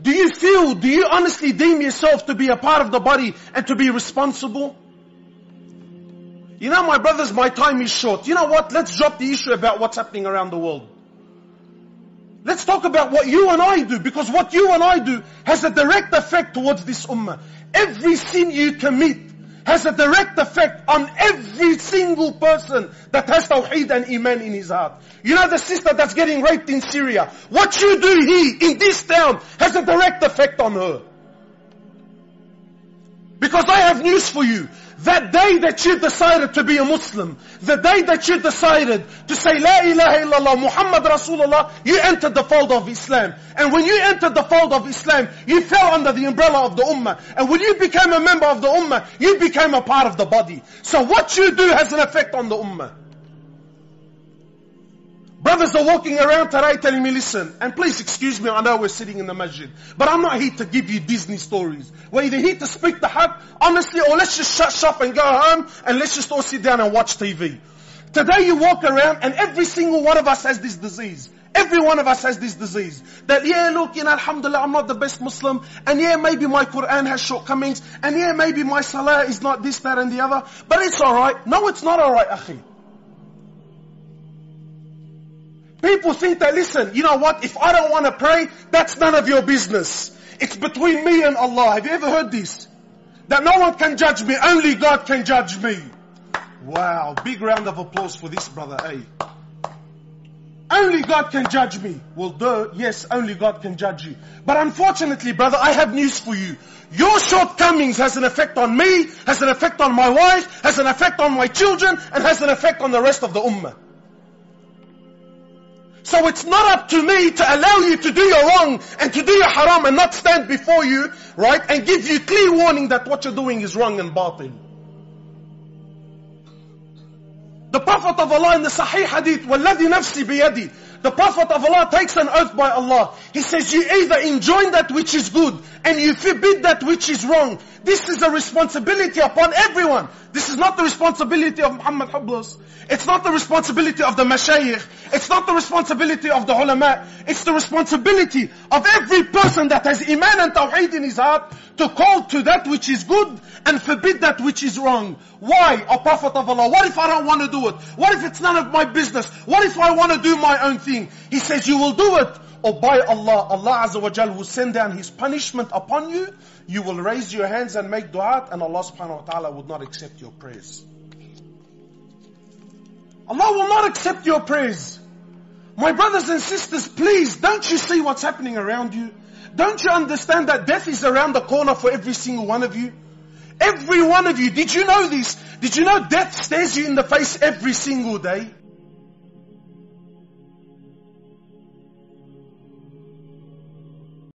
Do you feel, do you honestly deem yourself to be a part of the body and to be responsible? You know, my brothers, my time is short. You know what? Let's drop the issue about what's happening around the world. Let's talk about what you and I do, because what you and I do has a direct effect towards this ummah. Every sin you commit has a direct effect on every single person that has tawheed and iman in his heart. You know the sister that's getting raped in Syria. What you do here in this town has a direct effect on her. Because I have news for you. That day that you decided to be a Muslim, the day that you decided to say La ilaha illallah Muhammad Rasulullah, you entered the fold of Islam. And when you entered the fold of Islam, you fell under the umbrella of the Ummah. And when you became a member of the Ummah, you became a part of the body. So what you do has an effect on the Ummah. Brothers are walking around today telling me, listen, and please excuse me, I know we're sitting in the masjid, but I'm not here to give you Disney stories. We're either here to speak the haq, honestly, or let's just shut shop and go home, and let's just all sit down and watch TV. Today you walk around, and every single one of us has this disease. Every one of us has this disease. That yeah, look, you know, alhamdulillah, I'm not the best Muslim. And yeah, maybe my Quran has shortcomings. And yeah, maybe my salah is not this, that and the other. But it's alright. No, it's not alright, akhi. People think that, listen, you know what, if I don't want to pray, that's none of your business. It's between me and Allah. Have you ever heard this? That no one can judge me, only God can judge me. Wow, big round of applause for this brother, hey. Only God can judge me. Well, duh, yes, only God can judge you. But unfortunately, brother, I have news for you. Your shortcomings has an effect on me, has an effect on my wife, has an effect on my children, and has an effect on the rest of the ummah. So it's not up to me to allow you to do your wrong and to do your haram and not stand before you, right, and give you clear warning that what you're doing is wrong and batil. The Prophet of Allah in the Sahih Hadith, وَالَّذِي نَفْسِي بِيَدِي the Prophet of Allah takes an oath by Allah. He says, you either enjoin that which is good and you forbid that which is wrong. This is a responsibility upon everyone. This is not the responsibility of Muhammad Hoblos. It's not the responsibility of the mashayikh. It's not the responsibility of the ulama. It's the responsibility of every person that has iman and tawheed in his heart to call to that which is good and forbid that which is wrong. Why? O Prophet of Allah. What if I don't want to do it? What if it's none of my business? What if I want to do my own thing? He says you will do it. Or by Allah, Allah Azza wa Jal will send down His punishment upon you. You will raise your hands and make dua and Allah subhanahu wa ta'ala would not accept your prayers. Allah will not accept your prayers. My brothers and sisters, please, don't you see what's happening around you? Don't you understand that death is around the corner for every single one of you? Every one of you. Did you know this? Did you know death stares you in the face every single day?